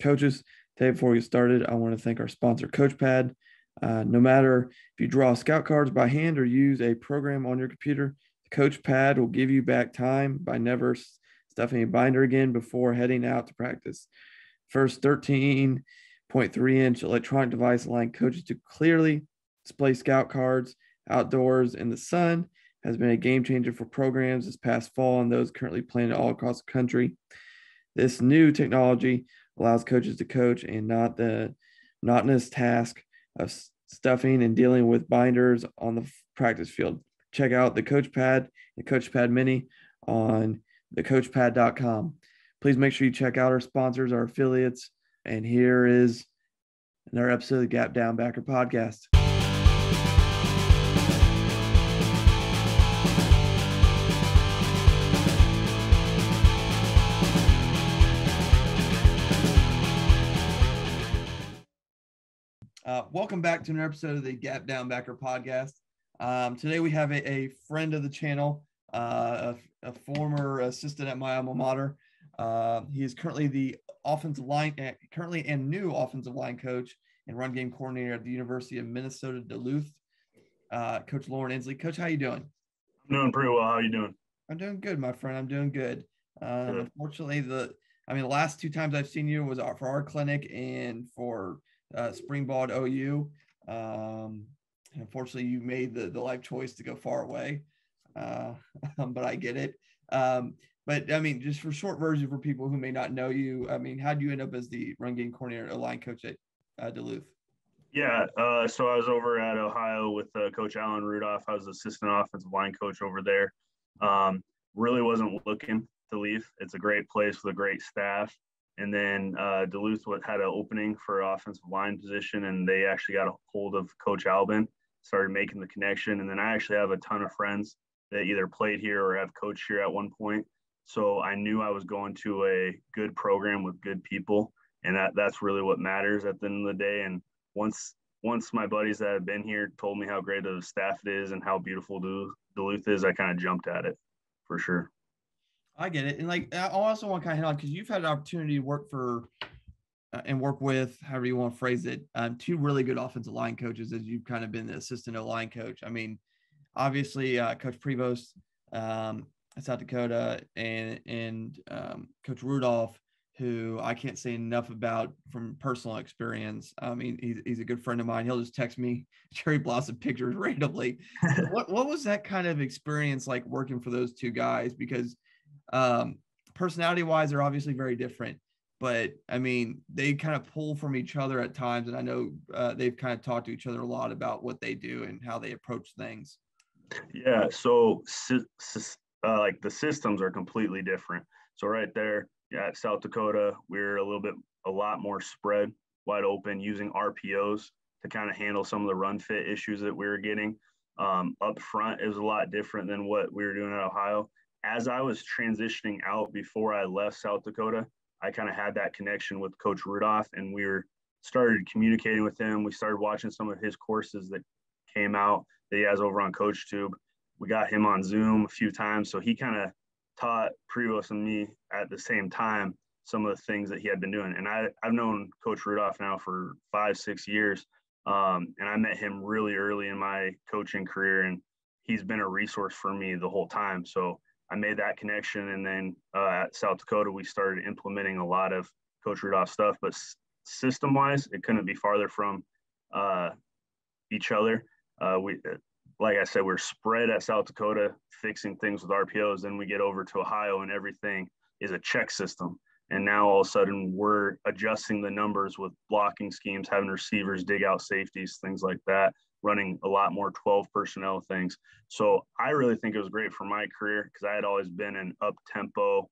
coaches, today before we get started, I want to thank our sponsor, CoachPad. Uh, no matter if you draw scout cards by hand or use a program on your computer, CoachPad will give you back time by never stuffing a binder again before heading out to practice. First 13.3 inch electronic device allowing coaches to clearly display scout cards outdoors in the sun has been a game changer for programs this past fall and those currently playing all across the country. This new technology allows coaches to coach and not the monotonous task of stuffing and dealing with binders on the practice field. Check out the Coach Pad and Coach Pad Mini on thecoachpad.com. Please make sure you check out our sponsors, our affiliates. And here is another episode of the Gap Down Backer podcast. Uh, welcome back to another episode of the Gap Down Backer podcast. Um, today we have a, a, friend of the channel, uh, a, a, former assistant at my alma mater. Uh, he is currently the offensive line, eh, currently and new offensive line coach and run game coordinator at the University of Minnesota Duluth. Uh, coach Loren Endsley. Coach, how you doing? I'm doing pretty well. How you doing? I'm doing good, my friend. I'm doing good. Um, unfortunately, the I mean, the last two times I've seen you was for our clinic and for uh, spring at OU. Um, unfortunately, you made the, the life choice to go far away, uh, but I get it. Um, but I mean, just for short version for people who may not know you, I mean, how did you end up as the run game coordinator, line coach at uh, Duluth? Yeah, uh, so I was over at Ohio with uh, Coach Allen Rudolph. I was assistant offensive line coach over there. Um, really wasn't looking to leave. It's a great place with a great staff. And then uh, Duluth had an opening for offensive line position, and they actually got a hold of Coach Albin, started making the connection. And then I actually have a ton of friends that either played here or have coached here at one point. So I knew I was going to a good program with good people, and that that's really what matters at the end of the day. And once once my buddies that have been here told me how great the staff it is and how beautiful Duluth is, I kind of jumped at it for sure. I get it. And like, I also want to kind of hit on because you've had an opportunity to work for uh, and work with, however you want to phrase it, um, two really good offensive line coaches as you've kind of been the assistant of line coach. I mean, obviously, uh, Coach Prevost um, South Dakota and and um, Coach Rudolph, who I can't say enough about from personal experience. I mean, he's, he's a good friend of mine. He'll just text me cherry blossom pictures randomly. what what was that kind of experience like working for those two guys? Because um, personality wise, they're obviously very different, but I mean, they kind of pull from each other at times. And I know uh, they've kind of talked to each other a lot about what they do and how they approach things. Yeah. So, uh, like the systems are completely different. So, right there at South Dakota, we're a little bit, a lot more spread, wide open, using RPOs to kind of handle some of the run fit issues that we were getting. Um, up front is a lot different than what we were doing at Ohio as I was transitioning out before I left South Dakota, I kind of had that connection with Coach Rudolph, and we were started communicating with him. We started watching some of his courses that came out that he has over on CoachTube. We got him on Zoom a few times, so he kind of taught Prevost and me at the same time some of the things that he had been doing. And I, I've known Coach Rudolph now for five, six years, um, and I met him really early in my coaching career, and he's been a resource for me the whole time. So I made that connection. And then uh, at South Dakota, we started implementing a lot of Coach Rudolph stuff. But system wise, it couldn't be farther from uh, each other. Uh, we, like I said, we're spread at South Dakota, fixing things with RPOs. Then we get over to Ohio, and everything is a check system. And now all of a sudden, we're adjusting the numbers with blocking schemes, having receivers dig out safeties, things like that running a lot more 12 personnel things. So I really think it was great for my career because I had always been an up tempo,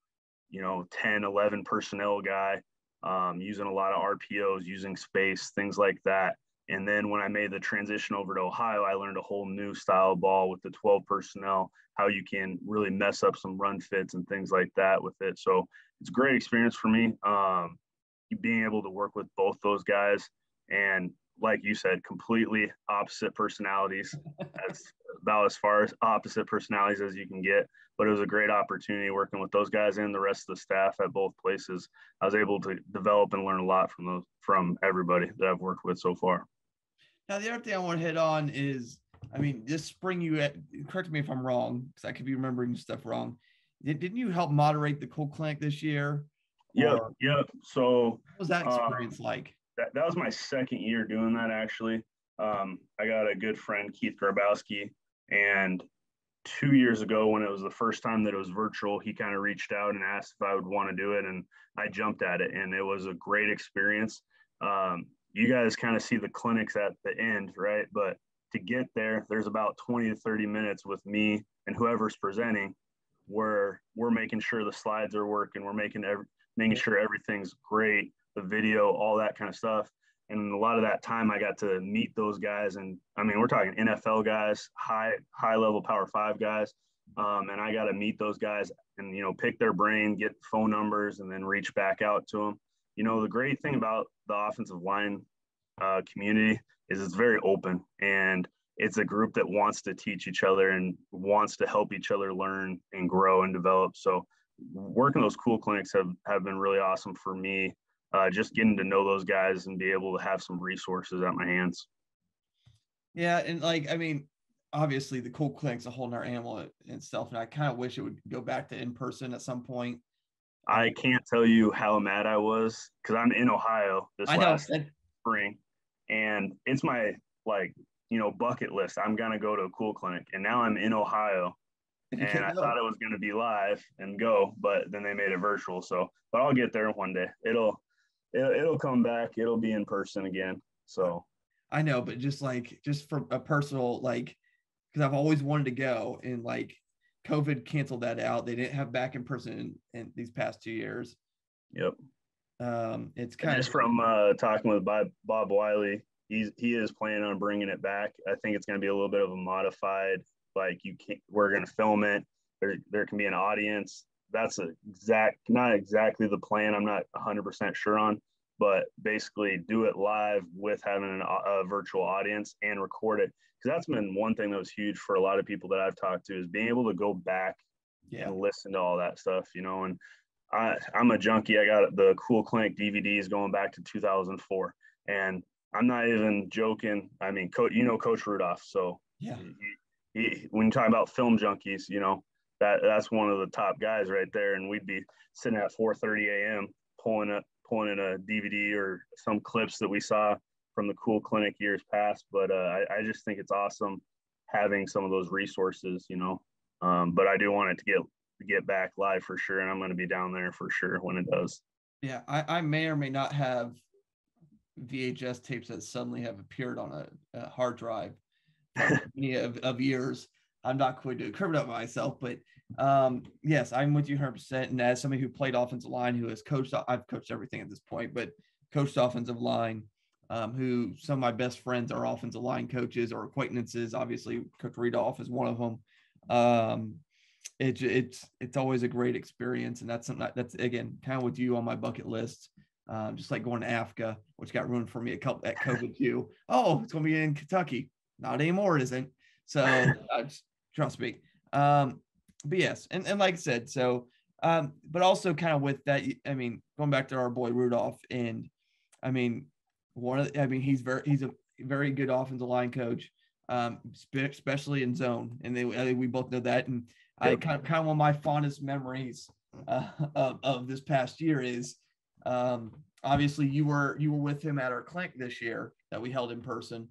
you know, 10, 11 personnel guy, um, using a lot of RPOs, using space, things like that. And then when I made the transition over to Ohio, I learned a whole new style of ball with the 12 personnel, how you can really mess up some run fits and things like that with it. So it's a great experience for me. Um, being able to work with both those guys and like you said, completely opposite personalities. As about as far as opposite personalities as you can get. But it was a great opportunity working with those guys and the rest of the staff at both places. I was able to develop and learn a lot from those from everybody that I've worked with so far. Now, the other thing I want to hit on is, I mean, this spring you correct me if I'm wrong, because I could be remembering stuff wrong. Did, didn't you help moderate the Cool Clinic this year? Yeah, yeah. So what was that experience uh, like? That, that was my second year doing that actually. Um, I got a good friend, Keith Grabowski, and two years ago when it was the first time that it was virtual, he kind of reached out and asked if I would want to do it, and I jumped at it, and it was a great experience. Um, you guys kind of see the clinics at the end, right? But to get there, there's about 20 to 30 minutes with me and whoever's presenting where we're making sure the slides are working, we're making every, making sure everything's great, the video, all that kind of stuff. And a lot of that time I got to meet those guys. And I mean, we're talking NFL guys, high, high level power five guys. Um, and I got to meet those guys and, you know, pick their brain, get phone numbers, and then reach back out to them. You know, the great thing about the offensive line uh, community is it's very open and it's a group that wants to teach each other and wants to help each other learn and grow and develop. So working those cool clinics have, have been really awesome for me. Uh, just getting to know those guys and be able to have some resources at my hands. Yeah. And like, I mean, obviously the cool clinic's a whole nother animal itself. And I kind of wish it would go back to in person at some point. I can't tell you how mad I was because I'm in Ohio this I last know. spring, and it's my like you know bucket list. I'm gonna go to a cool clinic, and now I'm in Ohio, and I go. thought it was gonna be live and go, but then they made it virtual. So, but I'll get there one day. It'll it'll, it'll come back. It'll be in person again. So I know, but just like just for a personal like, because I've always wanted to go, and like COVID canceled that out. They didn't have back in person in, in these past two years. Yep. Um, it's kind just of from uh, talking with Bob, Bob Wylie. He's he is planning on bringing it back. I think it's going to be a little bit of a modified. Like you can't. We're going to film it. There there can be an audience. That's a exact not exactly the plan. I'm not 100 percent sure on, but basically do it live with having an, uh, a virtual audience and record it because that's been one thing that was huge for a lot of people that I've talked to is being able to go back yeah. and listen to all that stuff, you know. And I, I'm a junkie. I got the Cool Clinic DVDs going back to 2004, and I'm not even joking. I mean, coach, you know, Coach Rudolph. So yeah, he, he, when you talk about film junkies, you know that that's one of the top guys right there. And we'd be sitting at 4:30 a.m. pulling up pulling in a DVD or some clips that we saw from the cool clinic years past. But uh, I, I, just think it's awesome having some of those resources, you know. Um, but I do want it to get to get back live for sure, and I'm going to be down there for sure when it does. Yeah, I, I may or may not have VHS tapes that suddenly have appeared on a, a hard drive of, of years. I'm not going to up myself, but um, yes, I'm with you 100%. And as somebody who played offensive line, who has coached, I've coached everything at this point, but coached offensive line, um, who some of my best friends are offensive line coaches or acquaintances. Obviously, Coach Rudolph is one of them. Um, it, it's it's always a great experience, and that's something that's again kind of with you on my bucket list. Um, just like going to Africa, which got ruined for me at, at COVID too. Oh, it's going to be in Kentucky. Not anymore, it isn't. So uh, trust me. Um, but yes, and, and like I said, so um, but also kind of with that, I mean, going back to our boy Rudolph, and I mean, one of the, I mean he's very he's a very good offensive line coach, um, especially in zone, and they, I think we both know that. And yep. I kind of kind of one of my fondest memories uh, of, of this past year is um, obviously you were you were with him at our clinic this year that we held in person,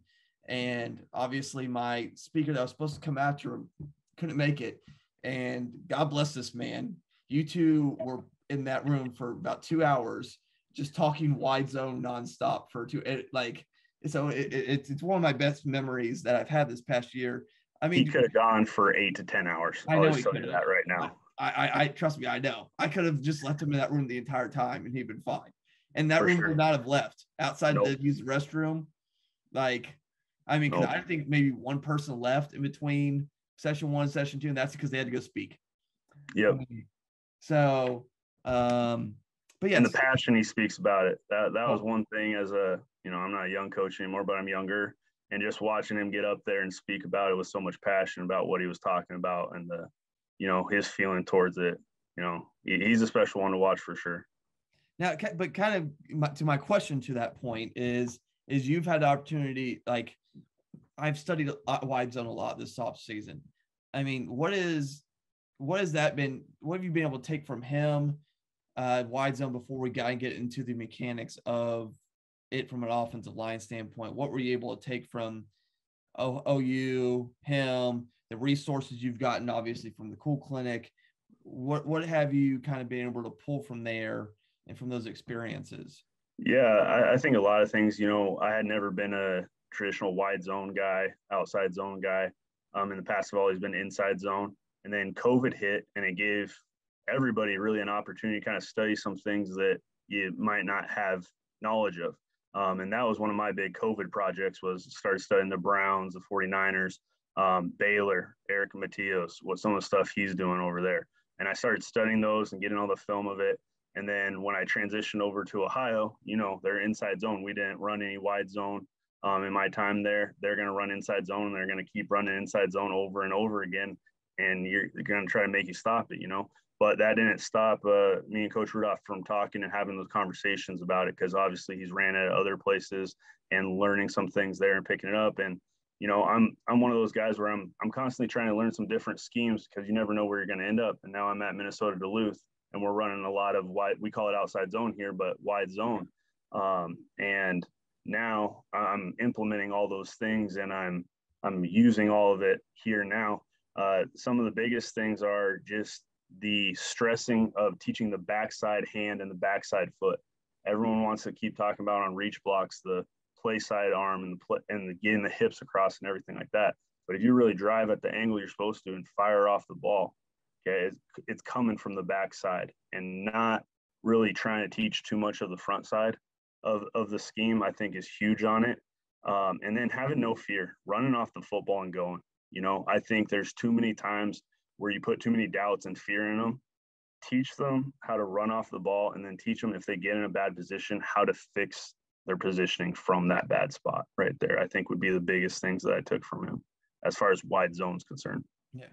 and obviously my speaker that was supposed to come after him couldn't make it, and God bless this man. You two were in that room for about two hours just talking wide zone nonstop for two it, like so it, it, it's it's one of my best memories that I've had this past year. I mean, he could have gone for eight to ten hours. I know he could that right now. I, I, I trust me, I know. I could have just left him in that room the entire time and he'd been fine. And that for room sure. would not have left outside nope. the restroom. Like, I mean, nope. I think maybe one person left in between session one, session two, and that's because they had to go speak. Yep. So, um, but yeah, and the passion he speaks about it. That that was oh. one thing as a you know I'm not a young coach anymore, but I'm younger, and just watching him get up there and speak about it with so much passion about what he was talking about and the, you know, his feeling towards it. You know, he's a special one to watch for sure. Now, but kind of to my question to that point is, is you've had the opportunity, like I've studied wide zone a lot this off season. I mean, what is, what has that been? What have you been able to take from him, uh, wide zone before we got and get into the mechanics of it from an offensive line standpoint? What were you able to take from OU, him, the resources you've gotten obviously from the Cool Clinic? What what have you kind of been able to pull from there and from those experiences? Yeah, I, I think a lot of things. You know, I had never been a traditional wide zone guy, outside zone guy. Um, in the past, I've always been inside zone. And then COVID hit, and it gave everybody really an opportunity to kind of study some things that you might not have knowledge of. Um, and that was one of my big COVID projects was start studying the Browns, the 49ers, um, Baylor, Eric Mateos, what some of the stuff he's doing over there. And I started studying those and getting all the film of it. And then when I transitioned over to Ohio, you know, they're inside zone. We didn't run any wide zone um, in my time there. They're going to run inside zone and they're going to keep running inside zone over and over again. And you're, going to try to make you stop it, you know but that didn't stop uh, me and Coach Rudolph from talking and having those conversations about it because obviously he's ran at other places and learning some things there and picking it up. And you know, I'm I'm one of those guys where I'm I'm constantly trying to learn some different schemes because you never know where you're going to end up. And now I'm at Minnesota Duluth and we're running a lot of wide. We call it outside zone here, but wide zone. Um, and now I'm implementing all those things and I'm I'm using all of it here now. Uh, some of the biggest things are just the stressing of teaching the backside hand and the backside foot. Everyone wants to keep talking about on reach blocks the play side arm and the play, and the getting the hips across and everything like that. But if you really drive at the angle you're supposed to and fire off the ball, okay, it's, it's coming from the backside and not really trying to teach too much of the front side of, of the scheme. I think is huge on it. Um, and then having no fear, running off the football and going. You know, I think there's too many times where you put too many doubts and fear in them. Teach them how to run off the ball and then teach them if they get in a bad position, how to fix their positioning from that bad spot right there. I think would be the biggest things that I took from him as far as wide zones concerned. Yeah.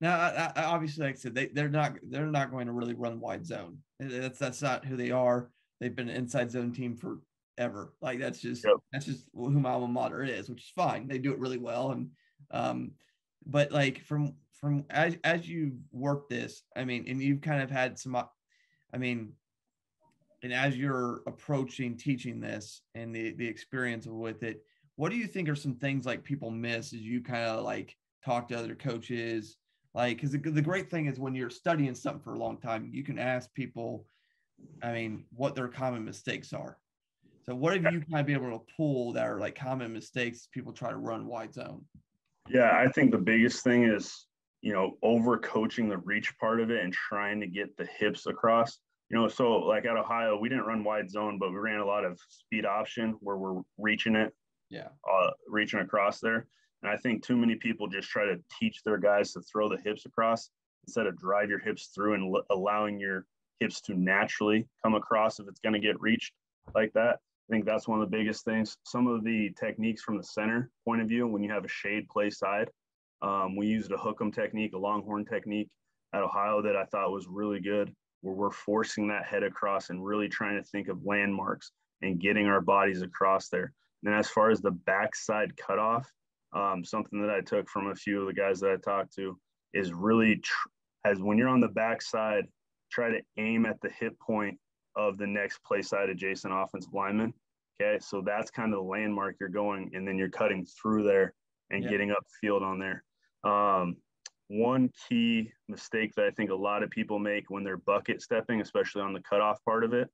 Now, I, I, obviously, like I said, they, they're not they're not going to really run wide zone. That's that's not who they are. They've been an inside zone team forever. Like that's just yep. that's just who my alma mater is, which is fine. They do it really well. And um, but like from from as as you work this, I mean, and you've kind of had some, I mean, and as you're approaching teaching this and the the experience with it, what do you think are some things like people miss as you kind of like talk to other coaches? Like, because the, the great thing is when you're studying something for a long time, you can ask people, I mean, what their common mistakes are. So, what have you kind of been able to pull that are like common mistakes people try to run wide zone? Yeah, I think the biggest thing is you know, over coaching the reach part of it and trying to get the hips across. You know, so like at Ohio, we didn't run wide zone, but we ran a lot of speed option where we're reaching it, yeah, uh, reaching across there. And I think too many people just try to teach their guys to throw the hips across instead of drive your hips through and l- allowing your hips to naturally come across if it's going to get reached like that. I think that's one of the biggest things. Some of the techniques from the center point of view, when you have a shade play side, um, we used a hook 'em technique, a longhorn technique at Ohio that I thought was really good, where we're forcing that head across and really trying to think of landmarks and getting our bodies across there. And then as far as the backside cutoff, um, something that I took from a few of the guys that I talked to is really tr- as when you're on the backside, try to aim at the hip point of the next play side adjacent offensive lineman. Okay, so that's kind of the landmark you're going, and then you're cutting through there and yeah. getting upfield on there. Um, one key mistake that I think a lot of people make when they're bucket stepping, especially on the cutoff part of it,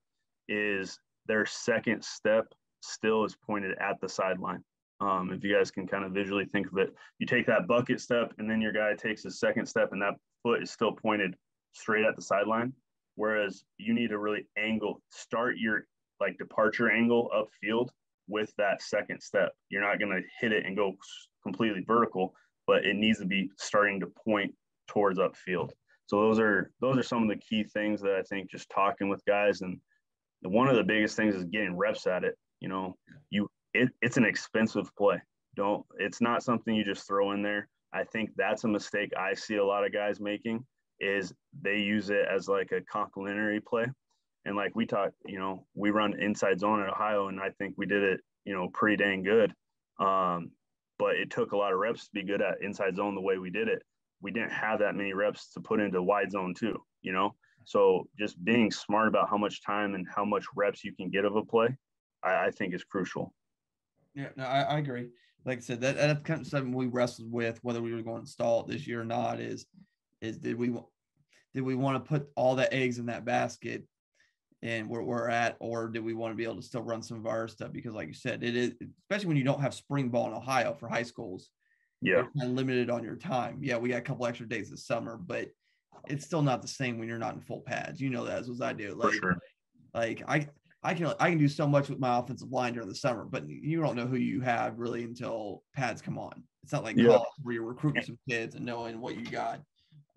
is their second step still is pointed at the sideline. Um, if you guys can kind of visually think of it, you take that bucket step and then your guy takes his second step and that foot is still pointed straight at the sideline. Whereas you need to really angle, start your like departure angle upfield with that second step. You're not going to hit it and go completely vertical, but it needs to be starting to point towards upfield. So those are those are some of the key things that I think just talking with guys and one of the biggest things is getting reps at it. You know, you it, it's an expensive play. Don't. It's not something you just throw in there. I think that's a mistake I see a lot of guys making is they use it as like a complementary play. And like we talked, you know, we run inside zone at Ohio, and I think we did it, you know, pretty dang good. Um, but it took a lot of reps to be good at inside zone the way we did it. We didn't have that many reps to put into wide zone too, you know. So just being smart about how much time and how much reps you can get of a play, I, I think is crucial. Yeah, no, I, I agree like I said, that that's kind of something we wrestled with whether we were going to install it this year or not. Is is did we did we want to put all the eggs in that basket and where we're at, or did we want to be able to still run some of our stuff? Because, like you said, it is especially when you don't have spring ball in Ohio for high schools. Yeah, kind of limited on your time. Yeah, we got a couple extra days this summer, but it's still not the same when you're not in full pads. You know that as well as I do. Like, sure. Like I I can I can do so much with my offensive line during the summer, but you don't know who you have really until pads come on. It's not like yeah. where you're recruiting some kids and knowing what you got.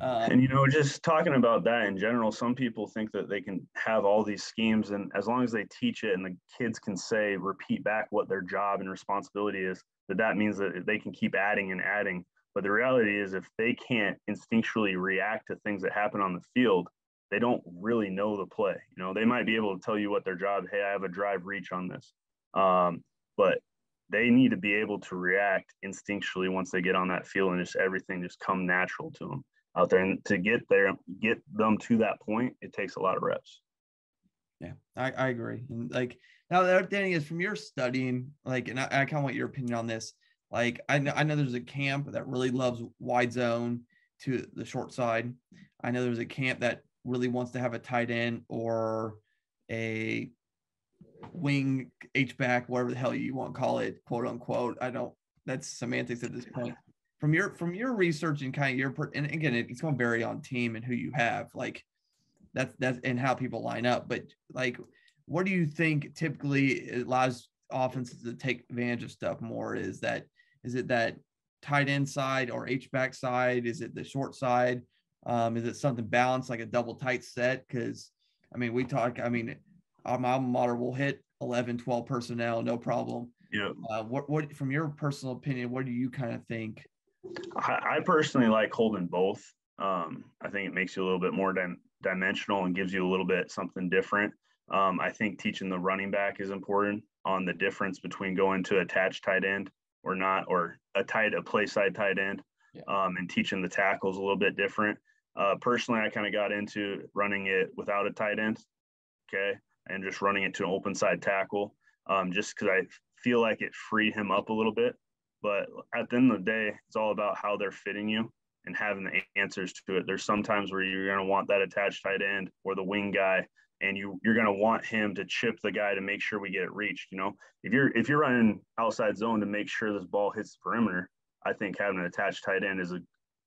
Um, and you know, just talking about that in general, some people think that they can have all these schemes, and as long as they teach it and the kids can say, repeat back what their job and responsibility is, that that means that they can keep adding and adding. But the reality is, if they can't instinctually react to things that happen on the field, they don't really know the play. You know, they might be able to tell you what their job. Hey, I have a drive reach on this, um, but they need to be able to react instinctually once they get on that field and just everything just come natural to them out there. And to get there, get them to that point, it takes a lot of reps. Yeah, I, I agree. And like now, the other thing is from your studying, like, and I, I kind of want your opinion on this. Like, I know, I know there's a camp that really loves wide zone to the short side. I know there's a camp that really wants to have a tight end or a wing H back, whatever the hell you want to call it, quote unquote. I don't. That's semantics at this point. From your from your research and kind of your and again, it's going to vary on team and who you have. Like that's that's and how people line up. But like, what do you think typically allows offenses to take advantage of stuff more? Is that is it that tight end side or H back side? Is it the short side? Um, is it something balanced like a double tight set? Because I mean, we talk. I mean, our alma mater will hit 11, 12 personnel, no problem. Yeah. Uh, what what from your personal opinion, what do you kind of think? I, I personally like holding both. Um, I think it makes you a little bit more dim- dimensional and gives you a little bit something different. Um, I think teaching the running back is important on the difference between going to attached tight end or not, or a tight a play side tight end, yeah. um, and teaching the tackles a little bit different. Uh, personally, I kind of got into running it without a tight end, okay, and just running it to an open side tackle, um, just because I feel like it freed him up a little bit. But at the end of the day, it's all about how they're fitting you and having the answers to it. There's sometimes where you're going to want that attached tight end or the wing guy, and you you're going to want him to chip the guy to make sure we get it reached. You know, if you're if you're running outside zone to make sure this ball hits the perimeter, I think having an attached tight end is a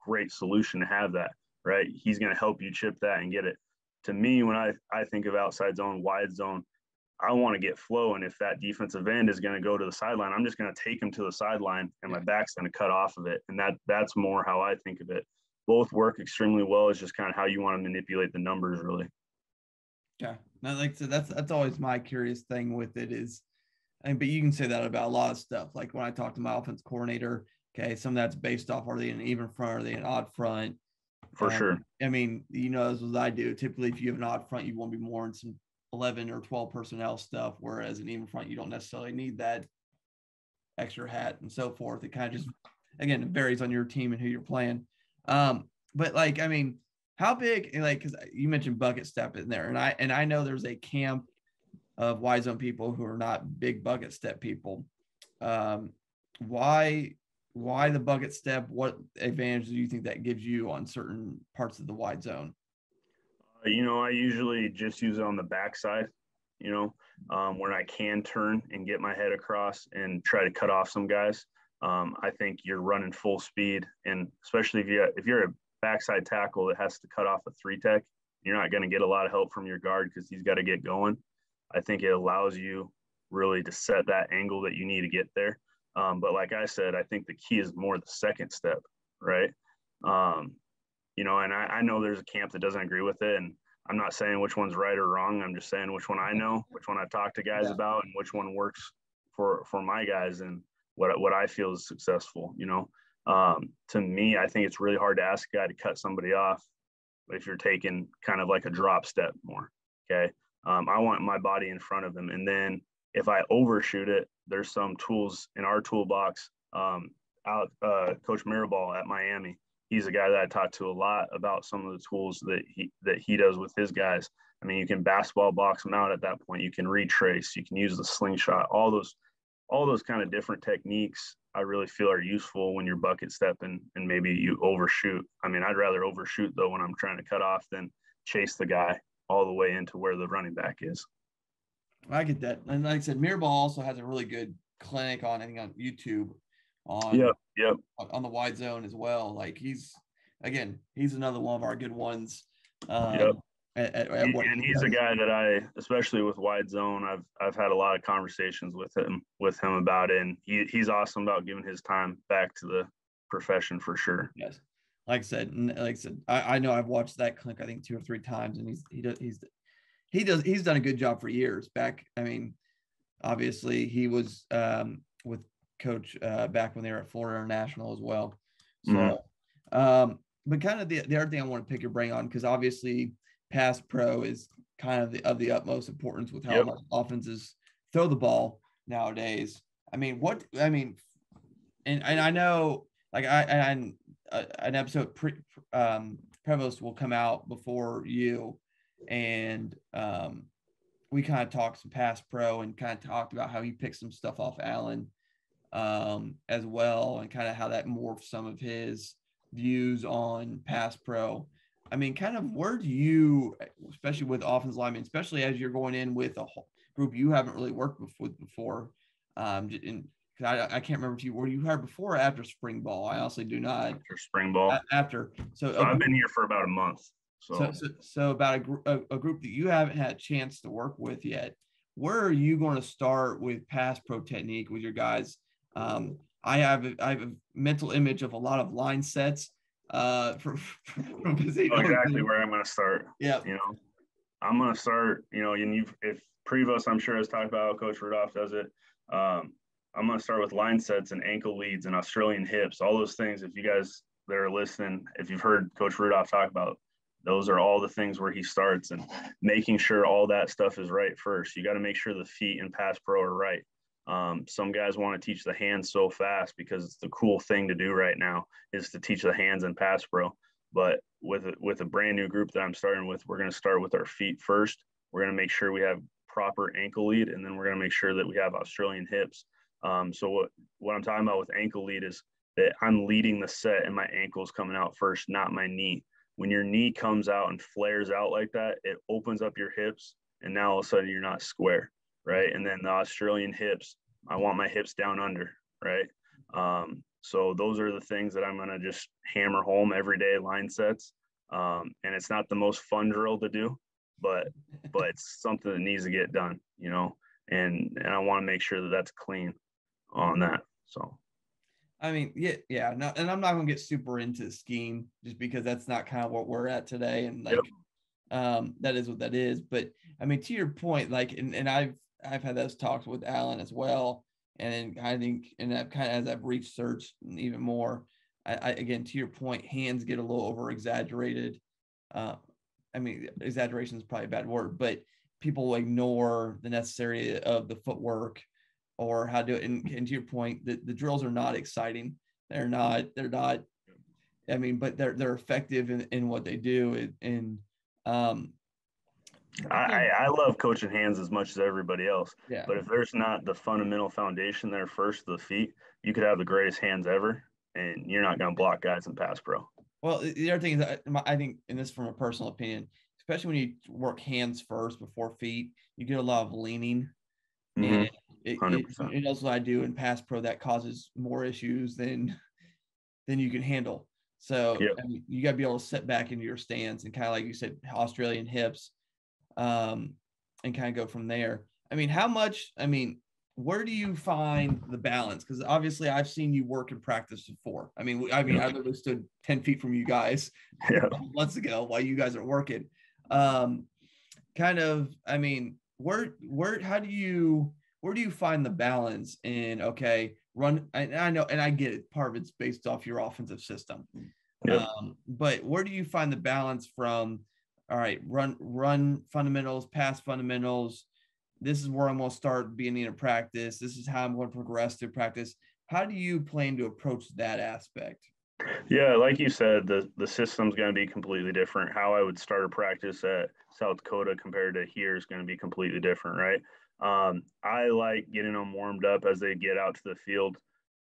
great solution to have that right? He's going to help you chip that and get it. To me, when I, I think of outside zone, wide zone, I want to get flow. And if that defensive end is going to go to the sideline, I'm just going to take him to the sideline and my back's going to cut off of it. And that that's more how I think of it. Both work extremely well. It's just kind of how you want to manipulate the numbers, really. Yeah. No, like so that's that's always my curious thing with it is I mean, but you can say that about a lot of stuff. Like when I talk to my offense coordinator, okay, some of that's based off are they an even front, are they an odd front? for um, sure. I mean, you know, as, as I do, typically if you have an odd front, you want to be more in some 11 or 12 personnel stuff, whereas an even front, you don't necessarily need that extra hat and so forth. It kind of just, again, varies on your team and who you're playing. Um, but like, I mean, how big, like, because you mentioned bucket step in there, and I and I know there's a camp of wide zone people who are not big bucket step people. Um, why why the bucket step? What advantage do you think that gives you on certain parts of the wide zone? You know, I usually just use it on the backside, you know, um, when I can turn and get my head across and try to cut off some guys. Um, I think you're running full speed, and especially if you if you're a backside tackle that has to cut off a three tech, you're not going to get a lot of help from your guard because he's got to get going. I think it allows you really to set that angle that you need to get there. Um, but like I said, I think the key is more the second step, right? Um, you know, and I, I, know there's a camp that doesn't agree with it, and I'm not saying which one's right or wrong. I'm just saying which one I know, which one I've talked to guys yeah. about, and which one works for for my guys. And what what I feel is successful. You know, um, to me, I think it's really hard to ask a guy to cut somebody off if you're taking kind of like a drop step more. Okay, um, I want my body in front of them, and then if I overshoot it, there's some tools in our toolbox. Um, out, uh, Coach Mirabal at Miami, he's a guy that I talk to a lot about some of the tools that he that he does with his guys. I mean, you can basketball box them out at that point. You can retrace. You can use the slingshot. All those, all those kind of different techniques. I really feel are useful when you're bucket stepping and maybe you overshoot. I mean, I'd rather overshoot though when I'm trying to cut off than chase the guy all the way into where the running back is. I get that, and like I said, Mirabal also has a really good clinic on I think on YouTube on yep, yep. on the wide zone as well. Like he's again, he's another one of our good ones. Um, yep. At, at, at and he's a guy that I, especially with wide zone, I've I've had a lot of conversations with him with him about it, and he, he's awesome about giving his time back to the profession for sure. Yes, like I said, like I said, I, I know I've watched that clinic I think two or three times, and he's he does he's he does he's done a good job for years. Back, I mean, obviously he was um, with coach uh, back when they were at Florida International as well. So, mm-hmm. um, but kind of the, the other thing I want to pick your brain on because obviously pass pro is kind of the of the utmost importance with how yep. much offenses throw the ball nowadays. I mean, what I mean, and and I know like I and uh, an episode pre, um, Prevost will come out before you, and um, we kind of talked some pass pro and kind of talked about how he picked some stuff off Allen um, as well, and kind of how that morphed some of his views on pass pro. I mean, kind of where do you, especially with offense linemen, especially as you're going in with a group you haven't really worked with before, um, in, I, I can't remember if you were you hired before or after spring ball. I honestly do not. After spring ball. After. So, so I've been here for about a month. So, so, so, so about a, gr- a, a, group that you haven't had a chance to work with yet. Where are you going to start with pass pro technique with your guys? Um, I have I have a mental image of a lot of line sets uh, from from Casino. exactly where I'm going to start. Yeah, you know, I'm going to start. You know, and you if Prevost, I'm sure has talked about Coach Rudolph does it. Um, I'm going to start with line sets and ankle leads and Australian hips, all those things. If you guys that are listening, if you've heard Coach Rudolph talk about, those are all the things where he starts and making sure all that stuff is right first. You got to make sure the feet and pass pro are right. Um, some guys want to teach the hands so fast because it's the cool thing to do right now is to teach the hands and pass pro. But with a, with a brand new group that I'm starting with, we're going to start with our feet first. We're going to make sure we have proper ankle lead, and then we're going to make sure that we have Australian hips. Um, so what what I'm talking about with ankle lead is that I'm leading the set and my ankle's coming out first, not my knee. When your knee comes out and flares out like that, it opens up your hips, and now all of a sudden you're not square right? And then the Australian hips, I want my hips down under, right? Um, so those are the things that I'm going to just hammer home every day line sets. Um, and it's not the most fun drill to do, but but it's something that needs to get done, you know. And and I want to make sure that that's clean on that. So. I mean, yeah, yeah, no, and I'm not gonna get super into scheme just because that's not kind of what we're at today, and like, yep. um, that is what that is. But I mean, to your point, like, and, and I've I've had those talks with Allen as well. And I think, and I've kind of, as I've researched even more, I, I again, to your point, hands get a little over exaggerated. Uh, I mean, exaggeration is probably a bad word, but people ignore the necessary of the footwork or how to do it. And, and to your point, the, the drills are not exciting. They're not, they're not, I mean, but they're, they're effective in, in what they do. And, um, I, I love coaching hands as much as everybody else. Yeah. But if there's not the fundamental foundation there first, the feet, you could have the greatest hands ever, and you're not going to block guys in pass pro. Well, the other thing is, I think, and this from a personal opinion, especially when you work hands first before feet, you get a lot of leaning. Mm-hmm. And it, it, it does what I do in pass pro that causes more issues than than you can handle. So yep. I mean, you got to be able to sit back into your stance and kind of like you said, Australian hips um, and kind of go from there. I mean, how much? I mean, where do you find the balance? Because obviously, I've seen you work in practice before. I mean, I mean, I literally stood ten feet from you guys yeah. months ago while you guys are working. Um, kind of, I mean, where, where, how do you, where do you find the balance in okay run and i know and i get it part of it's based off your offensive system yep. um, but where do you find the balance from all right run run fundamentals pass fundamentals this is where i'm going to start beginning of practice this is how i'm going to progress through practice how do you plan to approach that aspect yeah, like you said, the the system's going to be completely different. How I would start a practice at South Dakota compared to here is going to be completely different, right? Um, I like getting them warmed up as they get out to the field.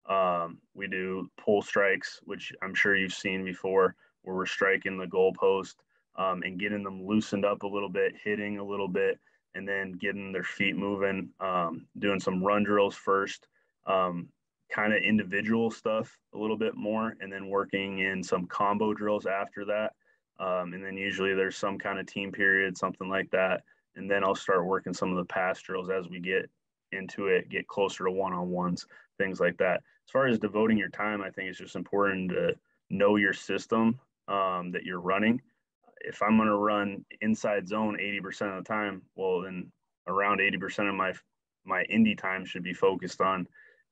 Um, we do pull strikes, which I'm sure you've seen before, where we're striking the goalpost um, and getting them loosened up a little bit, hitting a little bit, and then getting their feet moving. Um, doing some run drills first, um, kind of individual stuff a little bit more, and then working in some combo drills after that. Um, and then usually there's some kind of team period, something like that. And then I'll start working some of the pass drills as we get into it, get closer to one on ones, things like that. As far as devoting your time, I think it's just important to know your system um, that you're running. If I'm going to run inside zone 80% of the time, well, then around 80% of my my indie time should be focused on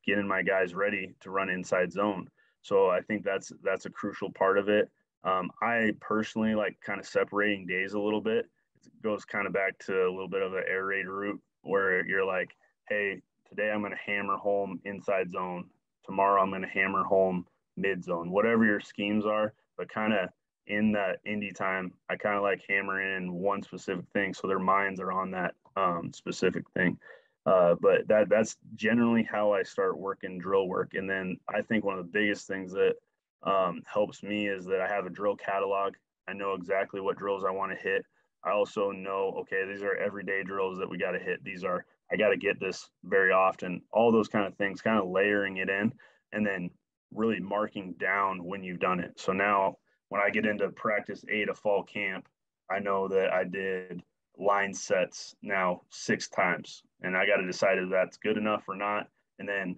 getting my guys ready to run inside zone. So I think that's that's a crucial part of it. Um, I personally like kind of separating days a little bit. It goes kind of back to a little bit of an air raid route where you're like, hey, today I'm going to hammer home inside zone. Tomorrow I'm going to hammer home mid zone, whatever your schemes are. But kind of in that indie time, I kind of like hammering in one specific thing so their minds are on that um, specific thing. Uh, but that that's generally how I start working drill work. And then I think one of the biggest things that um, helps me is that I have a drill catalog. I know exactly what drills I want to hit. I also know, okay, these are everyday drills that we got to hit. These are, I got to get this very often. All those kind of things, kind of layering it in and then really marking down when you've done it. So now when I get into practice eight of fall camp, I know that I did line sets now six times and I got to decide if that's good enough or not. And then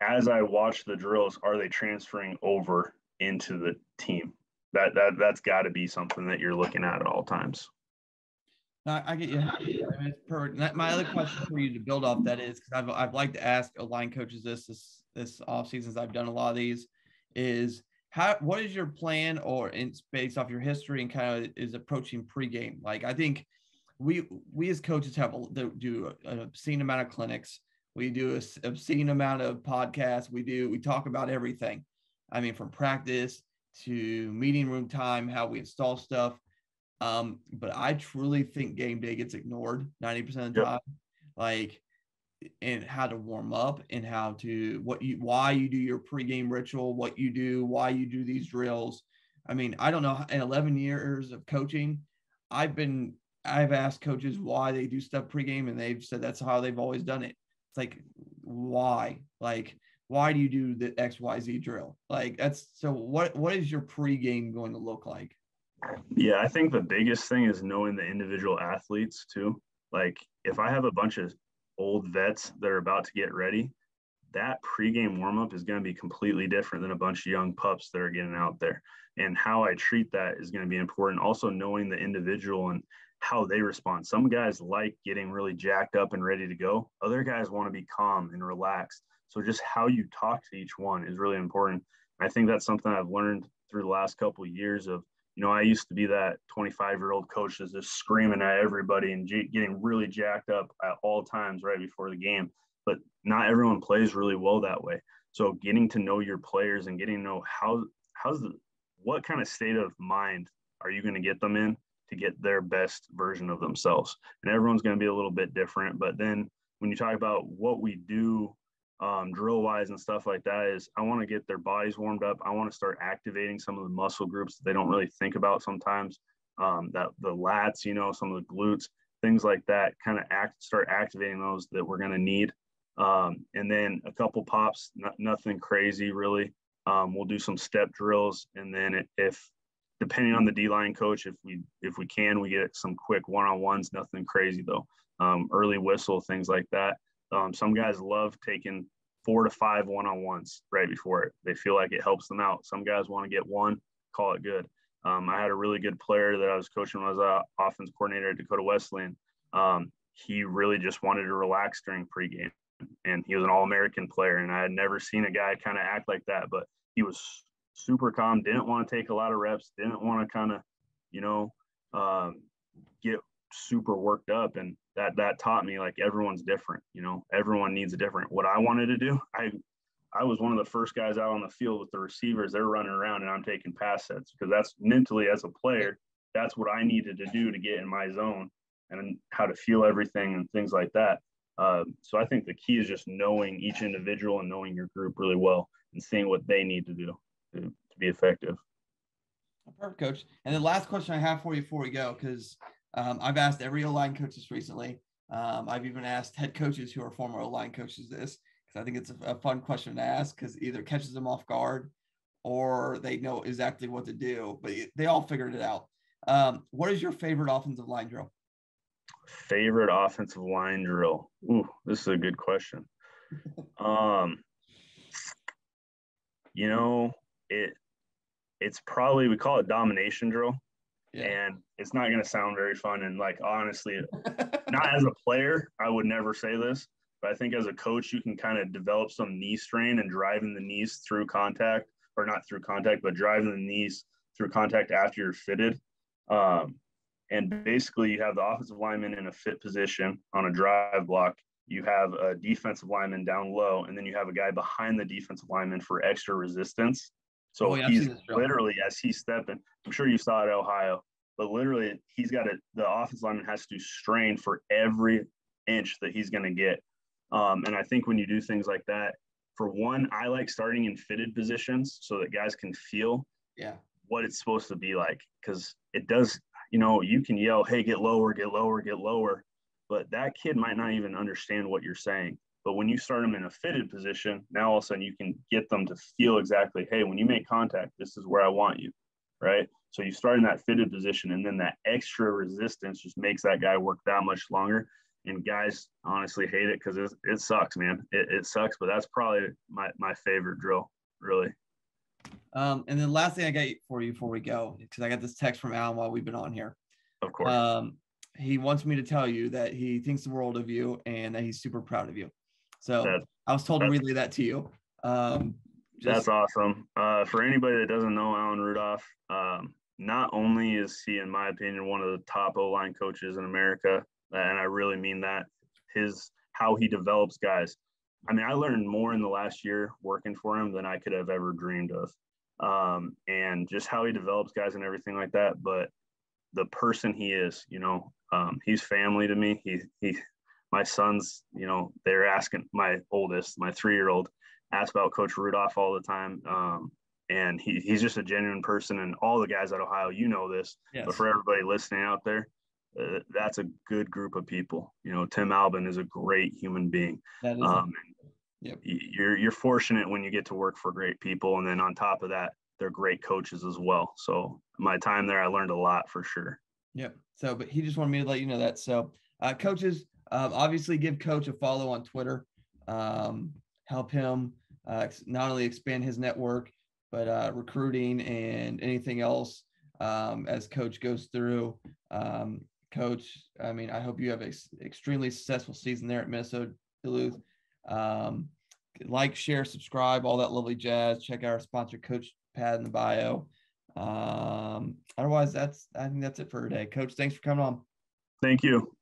as I watch the drills, are they transferring over into the team? That that that's got to be something that you're looking at at all times. I get you. I mean, it's perfect. My other question for you to build off that is because I've I've liked to ask a line coaches this this this off seasons I've done a lot of these is how what is your plan or it's based off your history and kind of is approaching pregame like I think we we as coaches have a, do an obscene amount of clinics. We do a obscene amount of podcasts. We do we talk about everything. I mean, from practice to meeting room time, how we install stuff. Um, but I truly think game day gets ignored 90% of the yep. time. Like and how to warm up and how to what you why you do your pregame ritual, what you do, why you do these drills. I mean, I don't know. In 11 years of coaching, I've been I've asked coaches why they do stuff pregame, and they've said that's how they've always done it. It's like, why? Like, why do you do the X Y Z drill? Like, that's so. What what is your pregame going to look like? Yeah, I think the biggest thing is knowing the individual athletes too. Like, if I have a bunch of old vets that are about to get ready, that pregame warmup is going to be completely different than a bunch of young pups that are getting out there. And how I treat that is going to be important. Also, knowing the individual and how they respond. Some guys like getting really jacked up and ready to go. Other guys want to be calm and relaxed. So just how you talk to each one is really important. I think that's something I've learned through the last couple of years of, you know, I used to be that 25 year old coach that's just screaming at everybody and getting really jacked up at all times right before the game. But not everyone plays really well that way. So getting to know your players and getting to know how, how's the, what kind of state of mind are you going to get them in to get their best version of themselves. And everyone's going to be a little bit different. But then when you talk about what we do um, drill wise and stuff like that, is I want to get their bodies warmed up. I want to start activating some of the muscle groups that they don't really think about sometimes. Um, that the lats, you know, some of the glutes, things like that, kind of act start activating those that we're going to need. Um, and then a couple pops, not, nothing crazy really. Um, we'll do some step drills, and then if depending on the D line coach, if we if we can, we get some quick one on ones. Nothing crazy though. Um, early whistle, things like that. Um, some guys love taking four to five one on ones right before it. They feel like it helps them out. Some guys want to get one, call it good. Um, I had a really good player that I was coaching when I was a offense coordinator at Dakota Wesleyan. Um, he really just wanted to relax during pregame. And he was an All American player, and I had never seen a guy kind of act like that. But he was super calm, didn't want to take a lot of reps, didn't want to kind of, you know, um, get super worked up. And that that taught me like everyone's different. You know, everyone needs a different. What I wanted to do, I I was one of the first guys out on the field with the receivers. They're running around and I'm taking pass sets because that's mentally as a player, that's what I needed to do to get in my zone and how to feel everything and things like that. Uh, so I think the key is just knowing each individual and knowing your group really well and seeing what they need to do to, to be effective. Perfect, coach. And the last question I have for you before we go, because um, I've asked every O line coaches recently. Um, I've even asked head coaches who are former O line coaches this because I think it's a, a fun question to ask because either catches them off guard or they know exactly what to do, but they all figured it out. Um, what is your favorite offensive line drill? Favorite offensive line drill? Ooh, this is a good question. um, you know, it it's probably we call it domination drill. Yeah. And it's not going to sound very fun. And like, honestly, not as a player, I would never say this, but I think as a coach, you can kind of develop some knee strain and driving the knees through contact, or not through contact, but driving the knees through contact after you're fitted. Um, and basically, you have the offensive lineman in a fit position on a drive block. You have a defensive lineman down low, and then you have a guy behind the defensive lineman for extra resistance. So oh, yeah, he's literally as he's stepping. I'm sure you saw it at Ohio, but literally he's got it. The offense lineman has to strain for every inch that he's going to get. Um, and I think when you do things like that, for one, I like starting in fitted positions so that guys can feel yeah what it's supposed to be like because it does. You know, you can yell, "Hey, get lower, get lower, get lower," but that kid might not even understand what you're saying. But when you start them in a fitted position, now all of a sudden you can get them to feel exactly, hey, when you make contact, this is where I want you, right? So you start in that fitted position, and then that extra resistance just makes that guy work that much longer. And guys honestly hate it because it, it sucks, man. It, it sucks, but that's probably my, my favorite drill, really. Um, and then last thing I got for you before we go, because I got this text from Allen while we've been on here. Of course. Um, he wants me to tell you that he thinks the world of you and that he's super proud of you. So that's, I was told to relay that to you. Um, just, that's awesome. Uh, for anybody that doesn't know Allen Rudolph, um, not only is he, in my opinion, one of the top O line coaches in America, and I really mean that, his how he develops guys. I mean, I learned more in the last year working for him than I could have ever dreamed of. Um, and just how he develops guys and everything like that. But the person he is, you know, um, he's family to me. He, he, my sons, you know, they're asking my oldest, my three year old, asks about Coach Rudolph all the time. Um, and he, he's just a genuine person. And all the guys at Ohio, you know this, yes. but for everybody listening out there, uh, that's a good group of people. You know, Tim Albin is a great human being. That is um, yep. You're you're fortunate when you get to work for great people, and then on top of that, they're great coaches as well. So my time there, I learned a lot for sure. Yep. So, but he just wanted me to let you know that. So, uh, coaches, um, obviously, give Coach a follow on Twitter. Um, help him uh, not only expand his network, but uh, recruiting and anything else um, as Coach goes through. Um, Coach, I mean, I hope you have an extremely successful season there at Minnesota Duluth. Um, like, share, subscribe, all that lovely jazz. Check out our sponsor, Coach Pad in the bio. Um, otherwise, that's I think that's it for today. Coach, thanks for coming on. Thank you.